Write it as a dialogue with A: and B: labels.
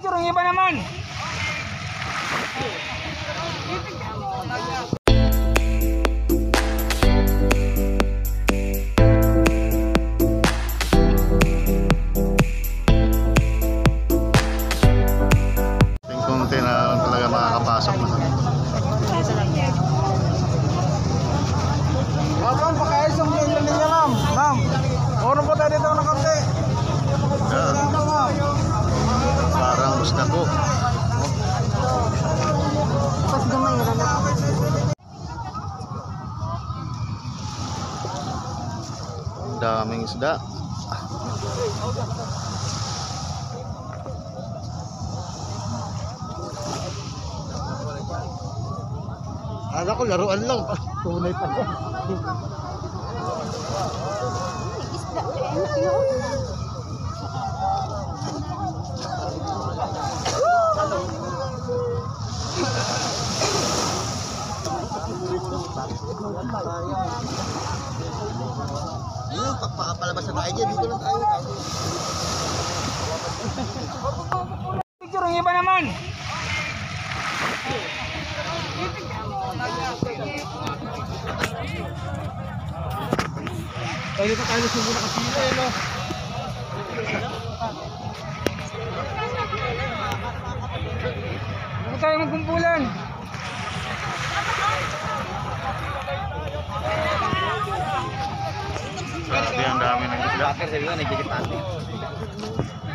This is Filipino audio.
A: Picture yung iba naman.
B: Yung konti na lang talaga makakapasok na. Parang gusto ko.
C: Pas gamay ra na.
B: Daming isda.
D: Akala ko laruan lang. Tunay pa yan.
C: Isda enak yun.
D: Ayun, papapalabas na tayo dyan. Dito lang tayo.
A: Picture yung iba naman. Tayo dito tayo subo na kasi ito, no? Huwag tayo magkumpulan.
B: Doctor से भी होने के पास